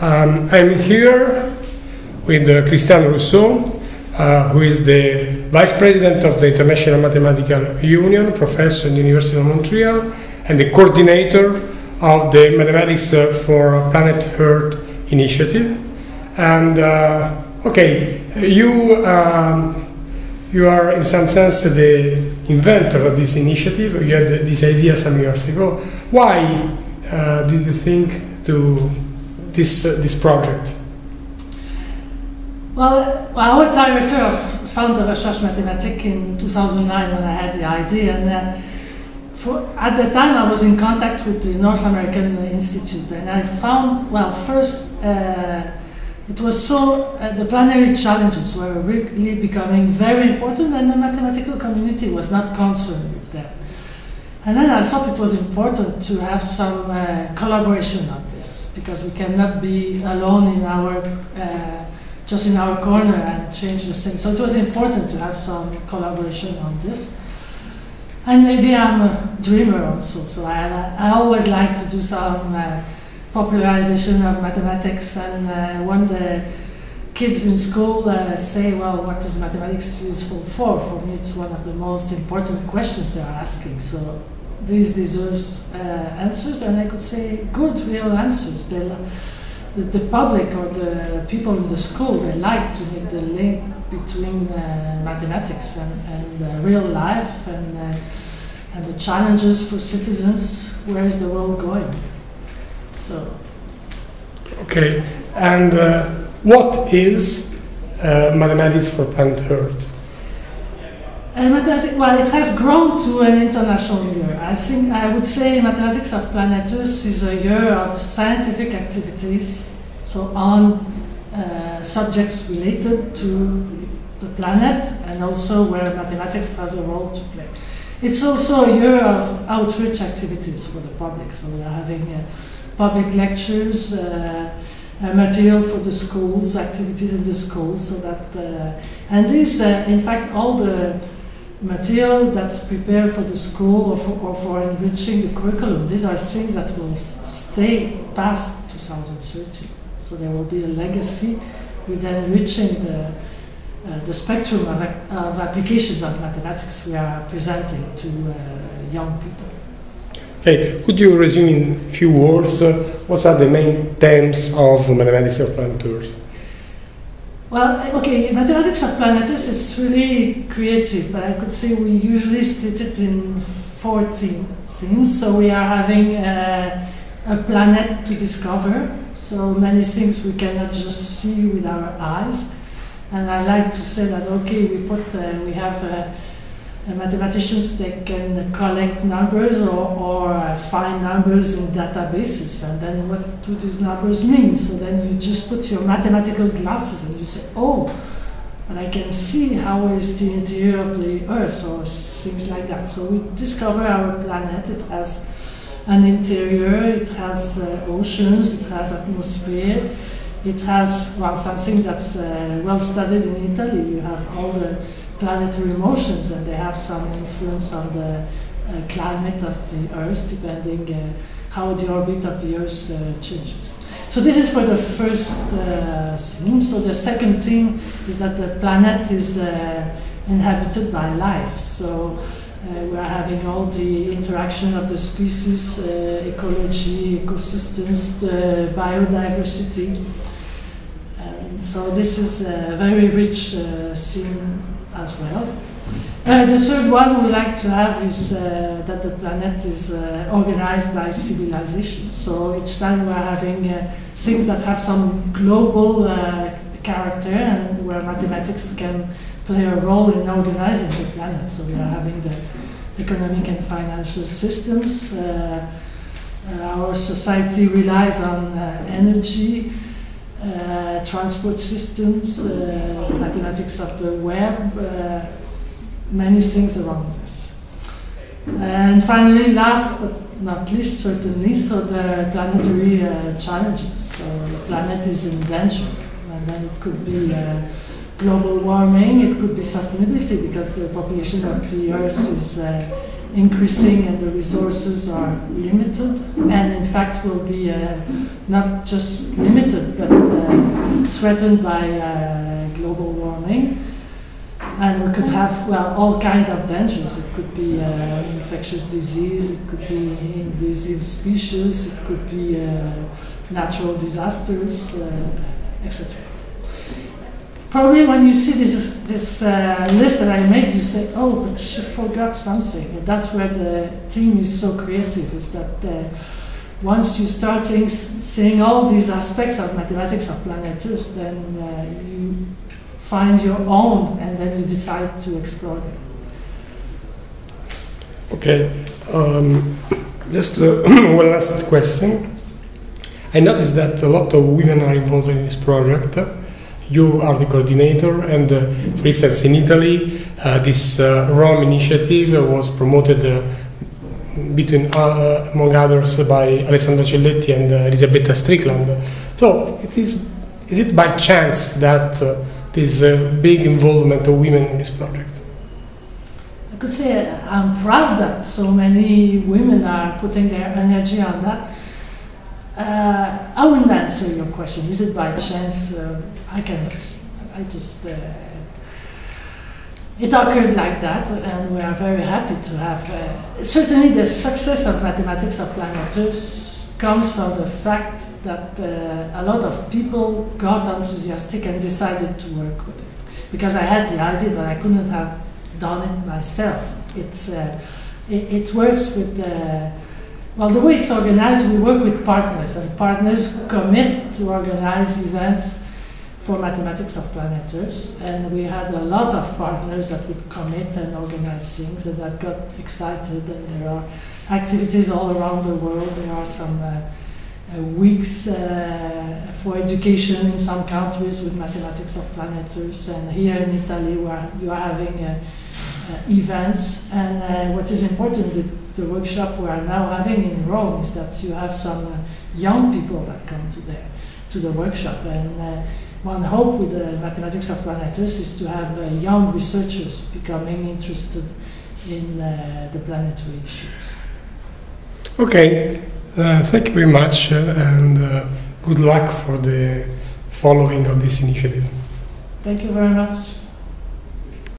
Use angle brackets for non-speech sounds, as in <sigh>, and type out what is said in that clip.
Um, I'm here with uh, Christiane Rousseau, uh, who is the Vice President of the International Mathematical Union, professor in the University of Montreal, and the coordinator of the Mathematics uh, for Planet Earth initiative. And uh, okay, you um, you are in some sense the inventor of this initiative. You had this idea some years ago. Why uh, did you think to this uh, this project? Well, I was director of Centre de Recherche Mathématique in 2009 when I had the idea, and uh, for, at the time I was in contact with the North American Institute, and I found, well, first uh, it was so, uh, the planetary challenges were really becoming very important, and the mathematical community was not concerned with them. And then I thought it was important to have some uh, collaboration on because we cannot be alone in our uh, just in our corner and change the thing. So it was important to have some collaboration on this. And maybe I'm a dreamer also, so I, I always like to do some uh, popularization of mathematics. And uh, when the kids in school uh, say, well, what is mathematics useful for? For me, it's one of the most important questions they're asking. So this deserves uh, answers, and I could say good, real answers. They the, the public or the people in the school, they like to make the link between uh, mathematics and, and uh, real life and, uh, and the challenges for citizens. Where is the world going? So. Okay, and uh, what is uh, mathematics for? Uh, mathematics, well, it has grown to an international year. I think I would say Mathematics of Planet Earth is a year of scientific activities, so on uh, subjects related to the planet and also where mathematics has a role to play. It's also a year of outreach activities for the public, so we are having uh, public lectures, uh, material for the schools, activities in the schools, so that, uh, and this, uh, in fact, all the material that's prepared for the school or for, or for enriching the curriculum. These are things that will stay past 2030. So there will be a legacy with enriching the, uh, the spectrum of, of, applications of mathematics we are presenting to uh, young people. Okay, could you resume in a few words uh, what are the main themes of mathematics of planet Earth? Well, okay, in mathematics of planets, it's really creative, but I could say we usually split it in 14 themes. So we are having uh, a planet to discover, so many things we cannot just see with our eyes. And I like to say that, okay, we put, uh, we have uh, mathematicians they can collect numbers or, or uh, find numbers in databases and then what do these numbers mean? So then you just put your mathematical glasses and you say oh and I can see how is the interior of the earth or things like that. So we discover our planet. It has an interior it has uh, oceans it has atmosphere it has well something that's uh, well studied in Italy. You have all the planetary motions and they have some influence on the uh, climate of the Earth depending uh, how the orbit of the Earth uh, changes. So this is for the first uh, theme. So the second theme is that the planet is uh, inhabited by life. So uh, we are having all the interaction of the species, ecology, ecosystems, the biodiversity. And so this is a very rich theme as well. Uh, the third one we like to have is uh, that the planet is uh, organized by civilization. So each time we're having uh, things that have some global uh, character and where mathematics can play a role in organizing the planet. So we are having the economic and financial systems. Uh, our society relies on energy. Uh, transport systems, uh, mathematics of the web, uh, many things around this. And finally, last but not least, certainly, so the planetary challenges. So the planet is in danger, and then it could be global warming, it could be sustainability because the population of the Earth is uh, increasing and the resources are limited, and in fact will be uh, not just limited but uh, threatened by uh, global warming. And we could have, well, all kind of dangers. It could be uh, infectious disease, it could be invasive species, it could be uh, natural disasters, uh, etc. Probably when you see this, this uh, list that I made, you say, oh, but she forgot something. And that's where the team is so creative, is that uh, once you start seeing all these aspects of mathematics of planet Earth, then uh, you find your own and then you decide to explore them. Okay, um, just uh, <clears throat> one last question. I noticed that a lot of women are involved in this project you are the coordinator, and uh, for instance, in Italy, uh, this uh, Rome initiative was promoted between, among others, by Alessandra Celletti and Elisabetta Strickland. So, it is, is it by chance that this big involvement of women in this project? I could say I'm proud that so many women are putting their energy on that. Uh, I wouldn't answer your question. Is it by chance? Uh, I cannot. I just. Uh, it occurred like that, and we are very happy to have. Uh, certainly, the success of mathematics of planet comes from the fact that uh, a lot of people got enthusiastic and decided to work with it. Because I had the idea, but I couldn't have done it myself. It's, uh, it, it, works with well, the way it's organized, we work with partners, and partners commit to organize events for mathematics of planet Earth. And we had a lot of partners that would commit and organize things and that got excited. And there are activities all around the world. There are some uh, uh, weeks uh, for education in some countries with mathematics of planet Earth. And here in Italy, where you are having uh, uh, events. And uh, what is important with the workshop we are now having in Rome is that you have some uh, young people that come to the, to the workshop. And uh, one hope with the mathematics of planet Earth is to have uh, young researchers becoming interested in uh, the planetary issues. Okay, uh, thank you very much uh, and good luck for the following of this initiative. Thank you very much.